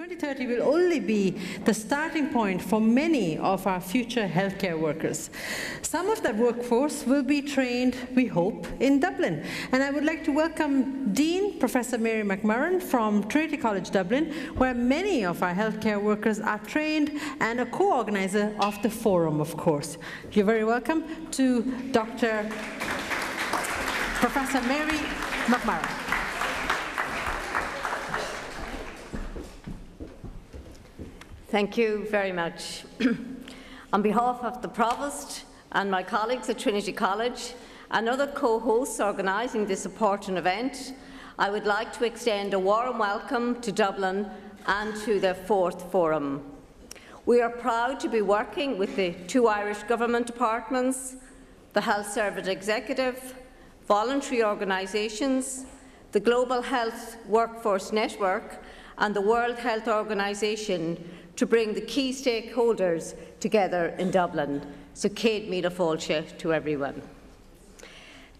2030 will only be the starting point for many of our future healthcare workers. Some of that workforce will be trained, we hope, in Dublin. And I would like to welcome Dean Professor Mary McCarron from Trinity College Dublin, where many of our healthcare workers are trained and a co-organizer of the forum, of course. You're very welcome to Dr. Professor Mary McCarron. Thank you very much. On behalf of the Provost and my colleagues at Trinity College and other co-hosts organising this important event, I would like to extend a warm welcome to Dublin and to the fourth forum. We are proud to be working with the two Irish government departments, the Health Service Executive, voluntary organisations, the Global Health Workforce Network and the World Health Organization to bring the key stakeholders together in Dublin. So Céad Míle Fáilte to everyone.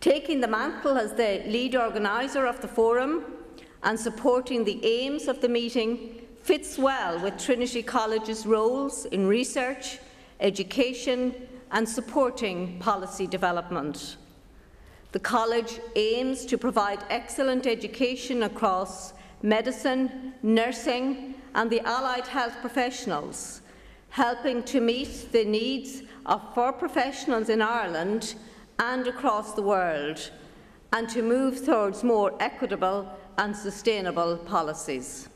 Taking the mantle as the lead organiser of the forum and supporting the aims of the meeting fits well with Trinity College's roles in research, education and supporting policy development. The college aims to provide excellent education across medicine, nursing and the allied health professionals, helping to meet the needs of for professionals in Ireland and across the world, and to move towards more equitable and sustainable policies.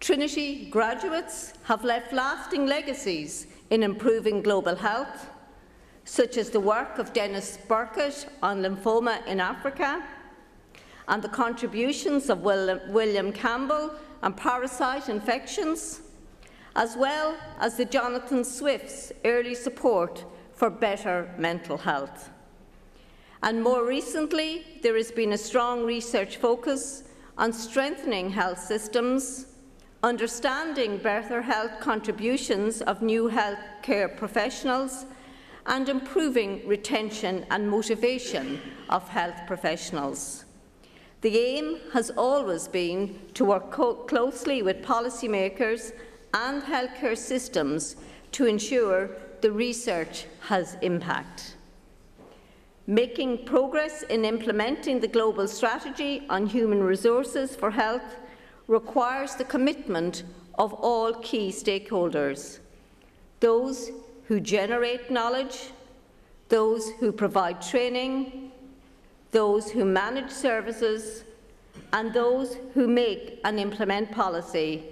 Trinity graduates have left lasting legacies in improving global health, such as the work of Denis Burkitt on lymphoma in Africa, and the contributions of William Campbell on parasite infections, as well as the Jonathan Swift's early support for better mental health. And more recently, there has been a strong research focus on strengthening health systems, understanding better health contributions of new healthcare professionals, and improving retention and motivation of health professionals. The aim has always been to work closely with policymakers and healthcare systems to ensure the research has impact. Making progress in implementing the global strategy on human resources for health requires the commitment of all key stakeholders, those who generate knowledge, those who provide training, those who manage services, and those who make and implement policy,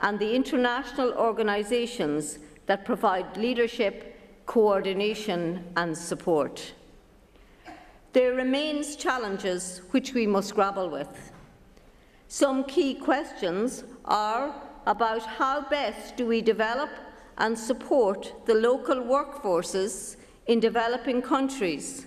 and the international organisations that provide leadership, coordination and support. There remains challenges which we must grapple with. Some key questions are about how best do we develop and support the local workforces in developing countries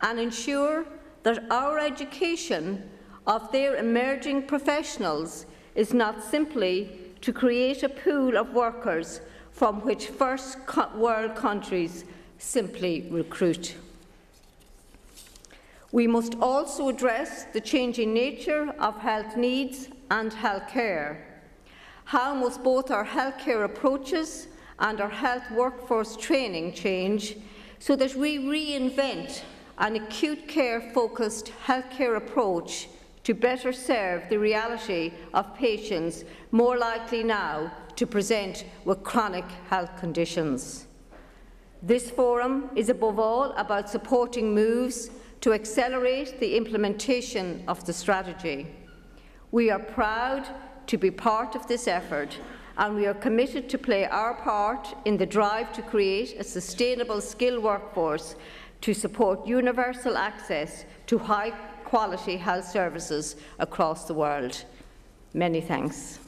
and ensure that our education of their emerging professionals is not simply to create a pool of workers from which first world countries simply recruit. We must also address the changing nature of health needs and health care. How must both our healthcare approaches and our health workforce training change so that we reinvent an acute care-focused healthcare approach to better serve the reality of patients more likely now to present with chronic health conditions. This forum is above all about supporting moves to accelerate the implementation of the strategy. We are proud to be part of this effort and we are committed to play our part in the drive to create a sustainable skilled workforce to support universal access to high-quality health services across the world. Many thanks.